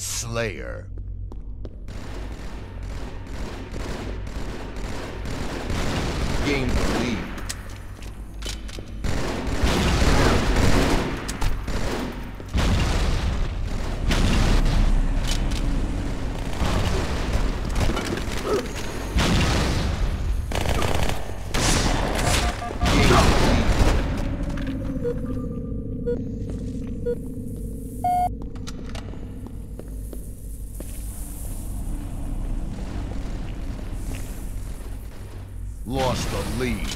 Slayer. Gain the Lost the lead.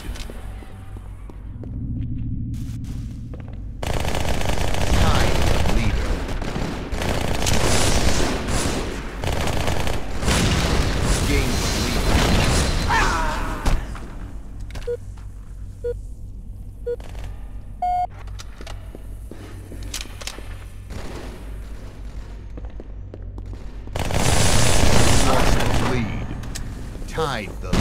Tied the leader. Gained the lead. Lost the lead. Tied the lead.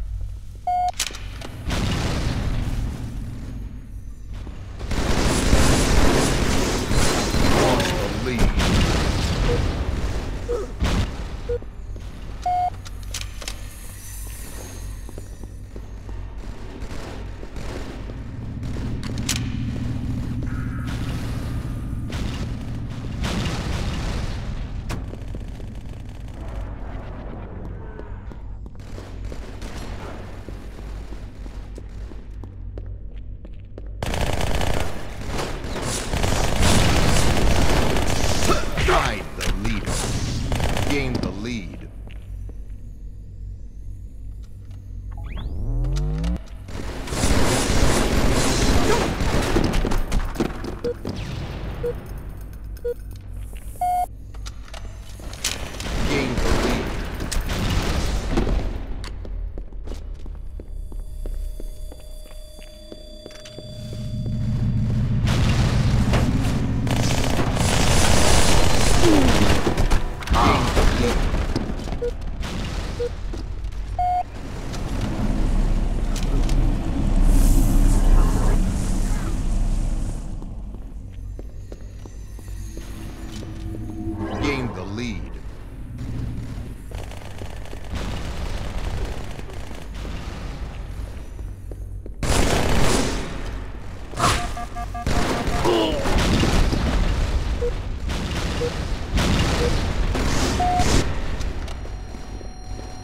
Lead.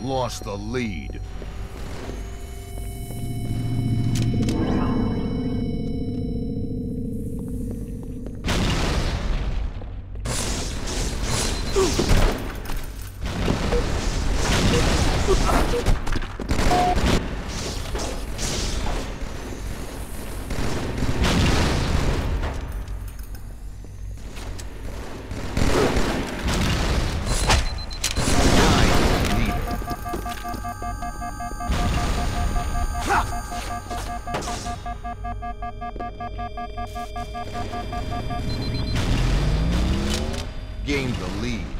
Lost the lead. Gained the lead.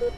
Boop.